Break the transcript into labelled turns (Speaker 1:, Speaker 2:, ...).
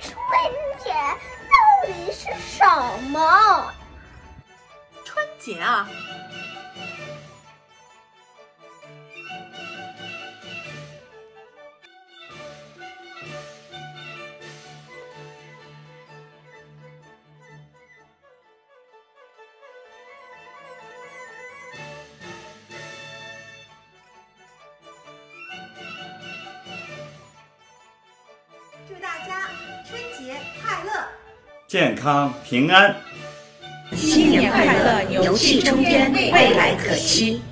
Speaker 1: 春节到底是什么？春节啊
Speaker 2: 健康平安。
Speaker 3: 新年快乐，牛气冲天，未来可期。